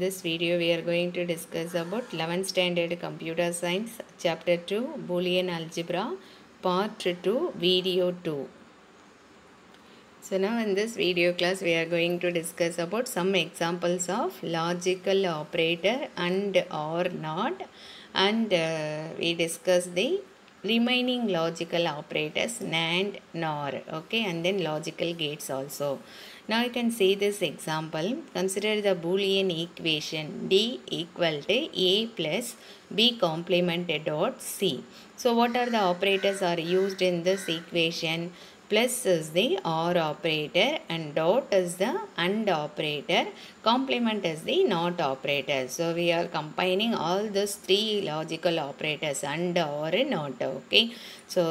This video, we are going to discuss about 11th standard computer science, chapter 2, Boolean algebra, part 2, video 2. So now in this video class, we are going to discuss about some examples of logical operator and or not, and uh, we discuss the remaining logical operators NAND, NOR, okay, and then logical gates also. Now you can see this example. Consider the Boolean equation D equal to A plus B complement dot C. So what are the operators are used in this equation? Plus is the OR operator and dot is the AND operator. Complement is the NOT operator. So we are combining all these three logical operators AND, OR, NOT. Okay. So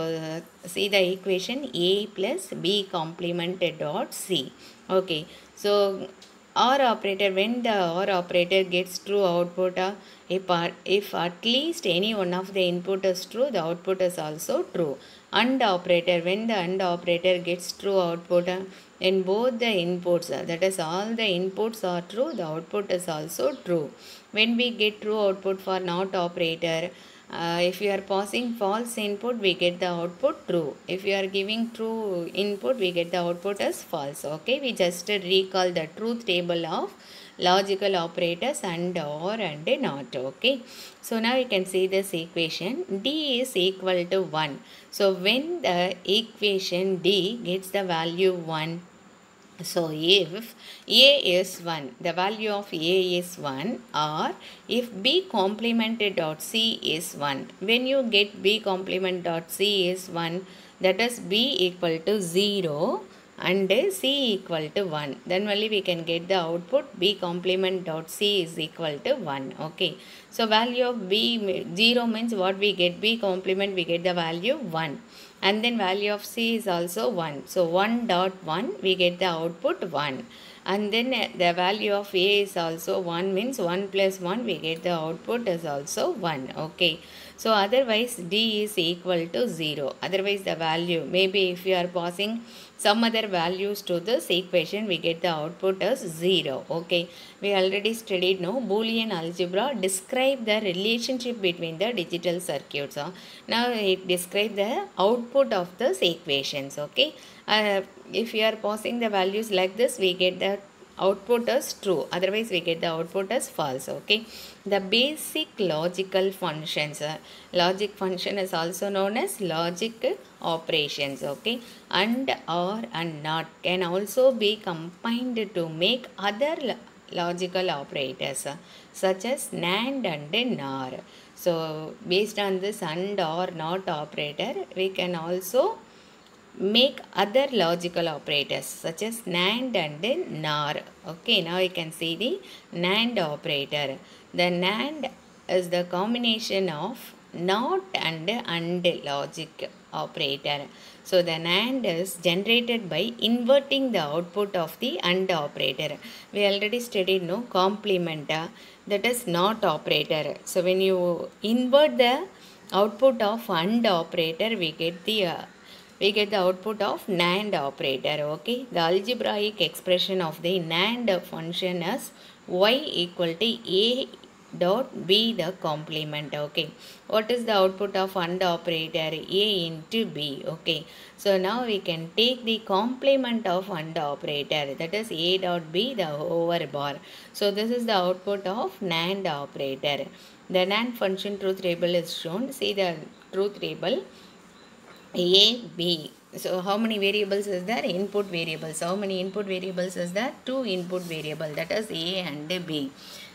see the equation A plus B complement dot C. Okay. So OR operator when the OR operator gets true output uh, if, uh, if at least any one of the input is true the output is also true AND operator when the AND operator gets true output uh, in both the inputs uh, that is all the inputs are true the output is also true. When we get true output for NOT operator uh, if you are passing false input we get the output true. If you are giving true input we get the output as false. Okay we just recall the truth table of logical operators and or and not okay? So now you can see this equation. D is equal to 1 so when the equation d gets the value 1 so if A is 1, the value of A is 1 or if B complement dot C is 1. When you get B complement dot C is 1 that is B equal to 0 and C equal to 1 then only we can get the output. B complement dot C is equal to 1 okay. So value of B 0 means what we get? B complement we get the value 1 and then value of c is also 1 so 1 dot 1 we get the output 1 and then uh, the value of a is also 1 means 1 plus 1 we get the output is also 1 okay. So otherwise d is equal to 0 otherwise the value maybe if you are passing some other values to this equation we get the output as 0 okay? We already studied no? Boolean algebra describe the relationship between the digital circuits huh? now it describe the output of this equations okay? Uh, if you are passing the values like this we get the output as true. Otherwise we get the output as false okay? The basic logical functions uh, logic function is also known as logic operations okay and or and not can also be combined to make other logical operators uh, such as NAND and NOR. So based on this AND or NOT operator we can also make other logical operators such as NAND and NOR. Okay, now you can see the NAND operator. The NAND is the combination of NOT and AND logic operator. So the NAND is generated by inverting the output of the AND operator. We already studied no complement that is NOT operator. So when you invert the output of AND operator we get the uh, we get the output of NAND operator okay the algebraic expression of the NAND function is y equal to a dot b the complement okay? What is the output of AND operator a into b okay? So now we can take the complement of AND operator that is a dot b the over bar. So this is the output of NAND operator. The NAND function truth table is shown. See the truth table? A b. So how many variables is there? Input variables. How many input variables is there? Two input variable that is a and b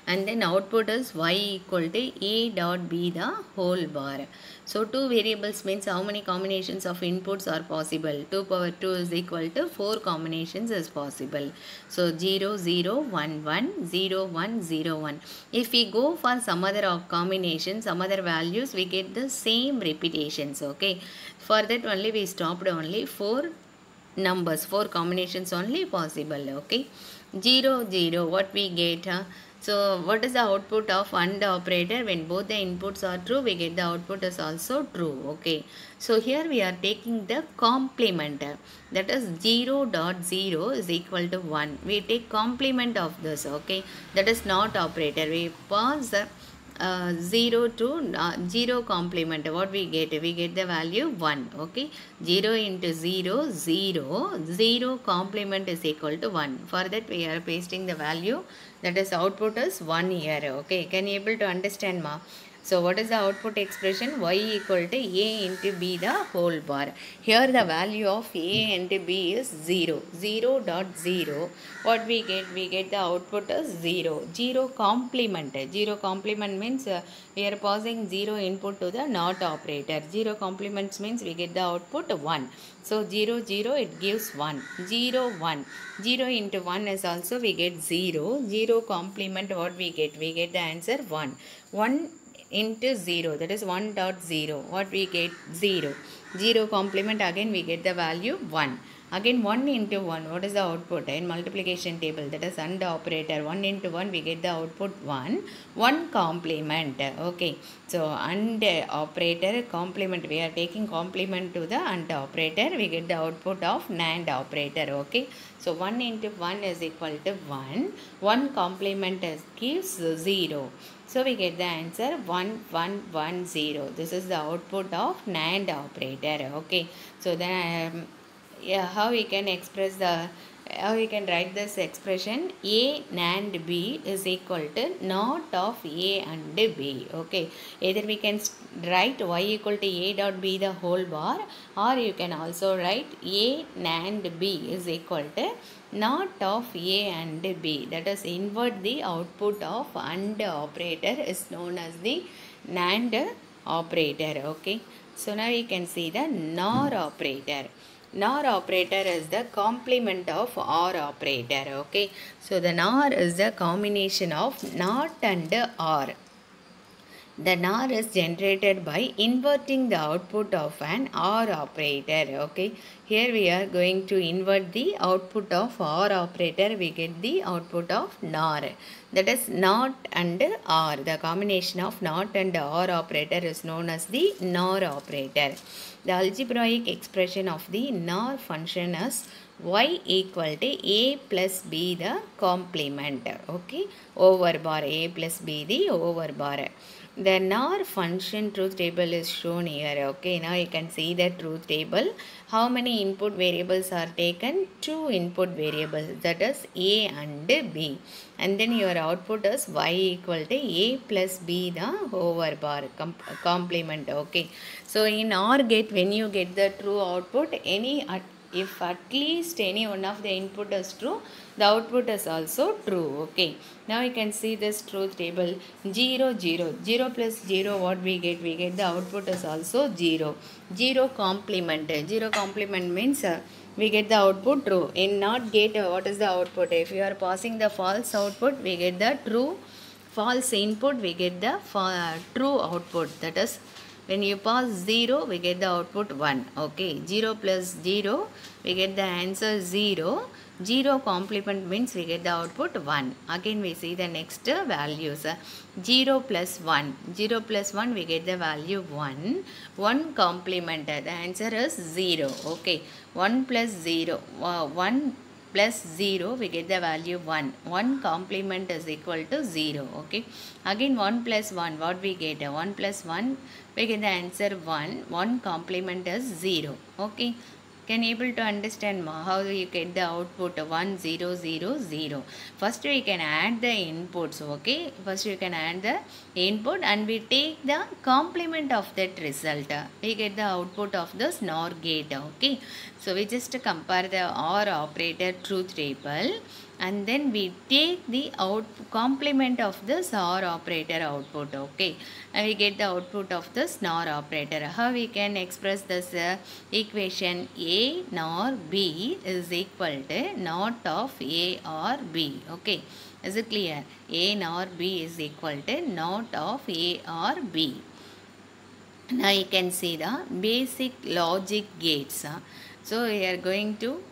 and then output is y equal to a dot b the whole bar. So two variables means how many combinations of inputs are possible? 2 power 2 is equal to 4 combinations is possible. So 0 0 1 1 0 1 0 1 if we go for some other combination some other values we get the same repetitions okay? For that only we stopped only 4 numbers 4 combinations only possible okay? 0 0 what we get huh? So what is the output of AND operator? When both the inputs are true we get the output is also true okay? So here we are taking the complement that is 0 dot 0 is equal to 1 we take complement of this okay? That is not operator. We pass the uh, 0 to uh, 0 complement what we get? We get the value 1 okay? 0 into 0 0 0 complement is equal to 1 for that we are pasting the value that is output is 1 here okay? Can you able to understand ma so what is the output expression? Y equal to a into b the whole bar. Here the value of a into b is 0 0 dot 0 what we get? We get the output is 0 0 complement. 0 complement means uh, we are passing 0 input to the not operator. 0 complements means we get the output 1 so 0 0 it gives 1 0 1 0 into 1 is also we get 0 0 complement what we get? We get the answer 1 1 into 0 that is 1 dot 0 what we get? 0 0 complement again we get the value 1 again 1 into 1 what is the output? In multiplication table that is AND operator 1 into 1 we get the output 1 1 complement okay. So AND operator complement we are taking complement to the AND operator we get the output of NAND operator okay. So 1 into 1 is equal to 1 1 complement gives 0 so we get the answer 1110. This is the output of NAND operator. Okay. So then um, yeah, how we can express the how we can write this expression? A and b is equal to not of a and b okay? Either we can write y equal to a dot b the whole bar or you can also write a and b is equal to not of a and b. That is invert the output of and operator is known as the NAND operator okay? So now you can see the NOR operator NOR operator is the complement of OR operator okay so the NOR is the combination of NOT and OR the NOR is generated by inverting the output of an OR operator. Okay. Here we are going to invert the output of OR operator. We get the output of NOR. That is NOT and OR. The combination of NOT and OR operator is known as the NOR operator. The algebraic expression of the NOR function is y equal to a plus b the complement. Okay? Over bar a plus b the over bar the NOR function truth table is shown here. Okay, now you can see the truth table. How many input variables are taken? Two input variables that is A and B. And then your output is Y equal to A plus B the over bar com complement. Okay, so in OR gate when you get the true output, any at if at least any one of the input is true the output is also true okay. Now you can see this truth table 0 0 0 plus 0 what we get? We get the output is also 0 0 complement. 0 complement means uh, we get the output true. In not gate uh, what is the output? If you are passing the false output we get the true. False input we get the uh, true output. That is when you pass 0 we get the output 1 okay? 0 plus 0 we get the answer 0 0 complement means we get the output 1 again we see the next values. 0 plus 1 0 plus 1 we get the value 1 1 complement. The answer is 0 okay? 1 plus 0 uh, 1 plus 0 we get the value 1 1 complement is equal to 0 okay? Again 1 plus 1 what we get? 1 plus 1 we get the answer 1 1 complement is 0 okay can able to understand how you get the output 1 0 0 0 first we can add the inputs okay? First we can add the input and we take the complement of that result. We get the output of this NOR gate okay? So we just compare the OR operator truth table and then we take the out complement of this OR operator output okay? And we get the output of this NOR operator. How we can express this uh, equation? A NOR B is equal to not of A or B okay? Is it clear? A NOR B is equal to not of A or B. Now you can see the basic logic gates uh. so we are going to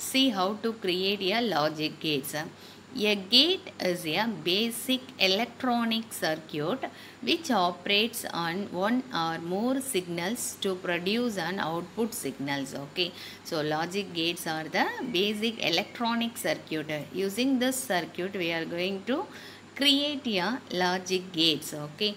see how to create a logic gates. A gate is a basic electronic circuit which operates on one or more signals to produce an output signals. Okay, so logic gates are the basic electronic circuit. Using this circuit, we are going to create a logic gates. Okay.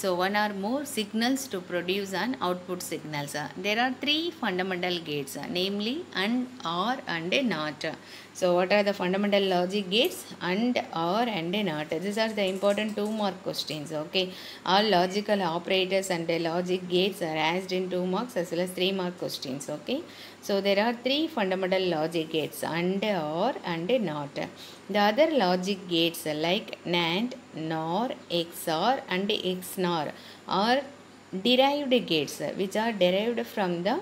So one or more signals to produce an output signals. Uh, There are three fundamental gates, uh, namely AND, OR and NOT. So what are the fundamental logic gates? AND, OR and NOT. These are the important two mark questions. Okay. All logical operators and logic gates are asked in two marks as well as three mark questions. Okay. So there are three fundamental logic gates AND, OR and NOT. The other logic gates like NAND, NOR, XOR and XNOR are derived gates which are derived from the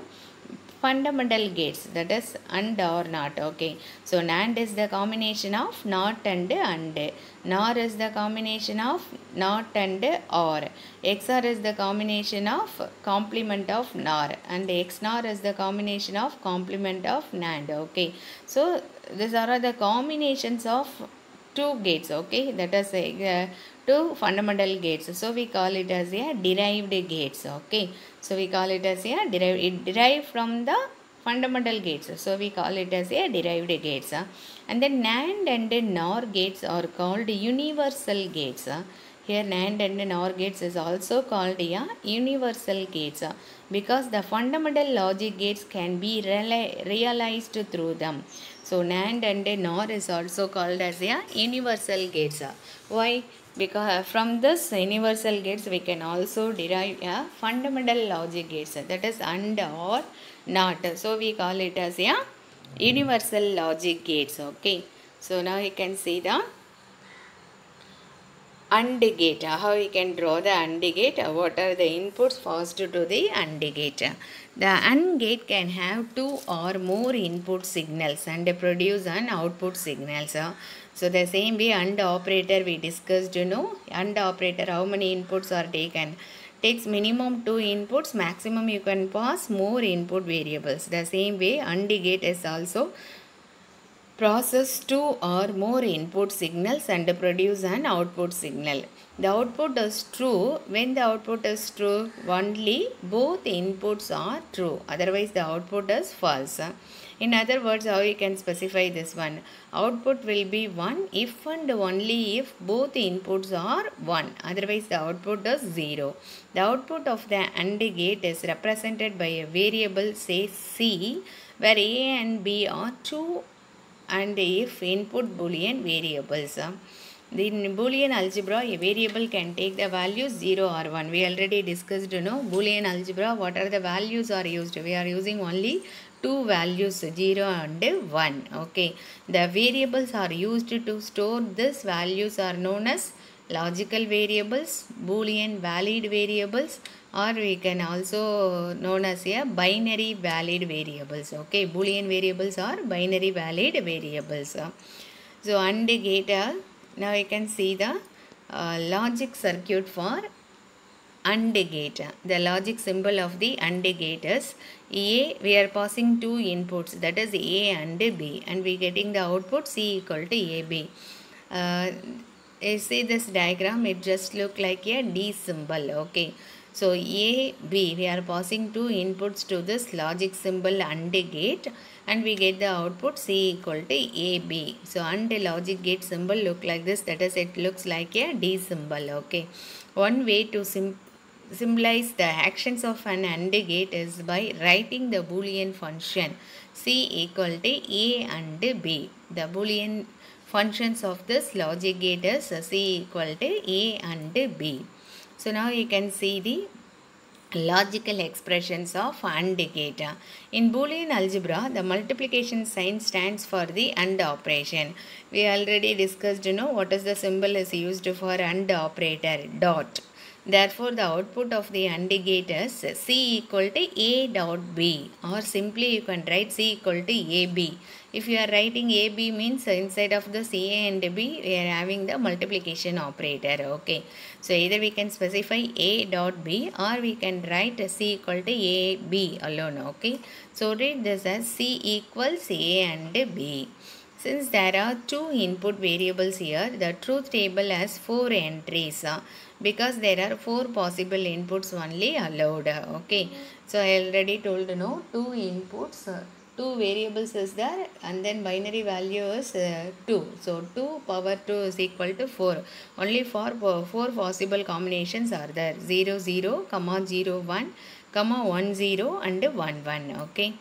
fundamental gates that is and or not okay? So NAND is the combination of not and and. NOR is the combination of not and or. XOR is the combination of complement of NOR and XNOR is the combination of complement of NAND okay? So these are the combinations of two gates okay? That is uh, two fundamental gates. So we call it as a derived gates okay so we call it as a derived it derived from the fundamental gates so we call it as a derived gates and then NAND and NOR gates are called universal gates here NAND and NOR gates is also called a universal gates because the fundamental logic gates can be reali- realized through them so NAND and NOR is also called as a universal gates. Why? Because uh, from this universal gates we can also derive a fundamental logic gates that is AND or NOT. So we call it as a universal logic gates. Okay. So now you can see the AND gate. How we can draw the AND gate? What are the inputs passed to the AND gate? The AND gate can have two or more input signals and produce an output signals. So the same way AND operator we discussed, you know, AND operator how many inputs are taken? Takes minimum two inputs, maximum you can pass more input variables. The same way AND gate is also process two or more input signals and produce an output signal. The output is true when the output is true only both inputs are true otherwise the output is false. In other words how you can specify this one output will be 1 if and only if both inputs are 1 otherwise the output is 0. The output of the AND gate is represented by a variable say C where A and B are two and if input boolean variables. In boolean algebra, a variable can take the values 0 or 1. We already discussed, you know, boolean algebra, what are the values are used. We are using only two values 0 and 1. Okay. The variables are used to store these values are known as logical variables, boolean valid variables or we can also known as a binary valid variables okay boolean variables are binary valid variables so and gate now you can see the uh, logic circuit for AND gate. The logic symbol of the AND gate is A. We are passing two inputs that is A and B and we getting the output C equal to AB. Uh, see this diagram it just look like a D symbol okay. So A, B, we are passing two inputs to this logic symbol AND gate and we get the output C equal to AB. So AND logic gate symbol look like this that is it looks like a D symbol okay. One way to sim symbolize the actions of an AND gate is by writing the boolean function C equal to A and B. The boolean functions of this logic gate is C equal to A and B. So now you can see the logical expressions of AND gate. In Boolean algebra, the multiplication sign stands for the AND operation. We already discussed, you know, what is the symbol is used for AND operator, dot. Therefore, the output of the AND gate is C equal to A dot B or simply you can write C equal to AB. If you are writing AB means inside of the C A and B we are having the multiplication operator. Okay. So either we can specify A dot B or we can write C equal to AB alone. Okay. So read this as C equals A and B. since there are two input variables here the truth table has four entries because there are four possible inputs only allowed okay? So i already told you know two inputs two variables is there and then binary value is uh, 2 so 2 power 2 is equal to 4 only for four possible combinations are there. 0 0 comma 0 1 comma 1 0 and 1 1 okay?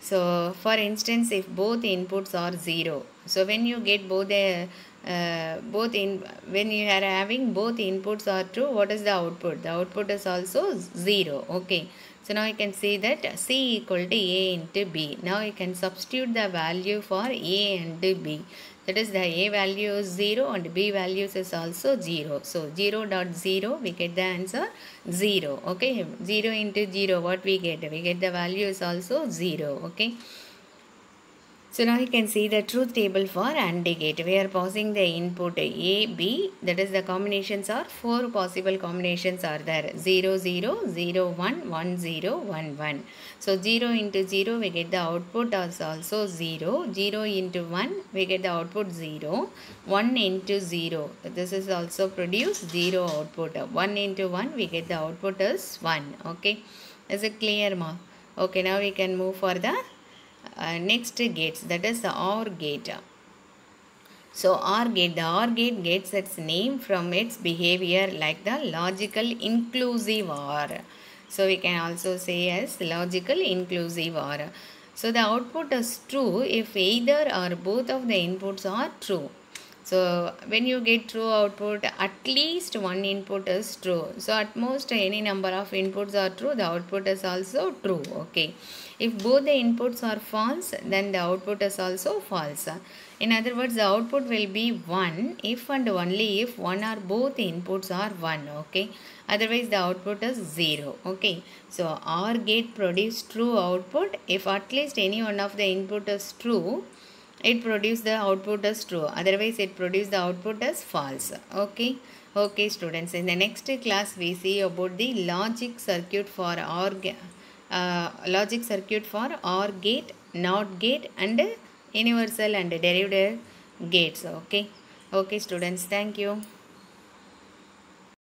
So for instance if both inputs are 0 so when you get both the uh, Uh, both in when you are having both inputs are true what is the output the output is also 0 okay so now you can see that C equal to A into B. Now you can substitute the value for A and B. That is the A value is 0 and B values is also 0. So 0 dot 0 we get the answer 0. Okay. 0 into 0 what we get? We get the value is also 0. Okay. So now you can see the truth table for AND gate. We are passing the input A, B. That is the combinations are four possible combinations are there. 0, 0, 0, 1, 1, 0, 1, 1. So 0 into 0 we get the output as also 0. 0 into 1 we get the output 0. 1 into 0. This is also produce 0 output. 1 into 1 we get the output as 1. Okay. Is it clear ma? Okay now we can move for the uh, next gates that is the OR gate. So OR gate, the OR gate gets its name from its behavior like the logical inclusive OR. So we can also say as logical inclusive OR. So the output is true if either or both of the inputs are true. So when you get true output, at least one input is true. So at most any number of inputs are true, the output is also true. Okay. If both the inputs are false, then the output is also false. In other words, the output will be 1 if and only if one or both inputs are 1. Okay. Otherwise, the output is 0. Okay. So, OR gate produce true output if at least any one of the input is true it produce the output as true otherwise it produce the output as false okay okay students in the next class we see about the logic circuit for or uh, logic circuit for or gate not gate and universal and derived gates. Okay. Okay students. Thank you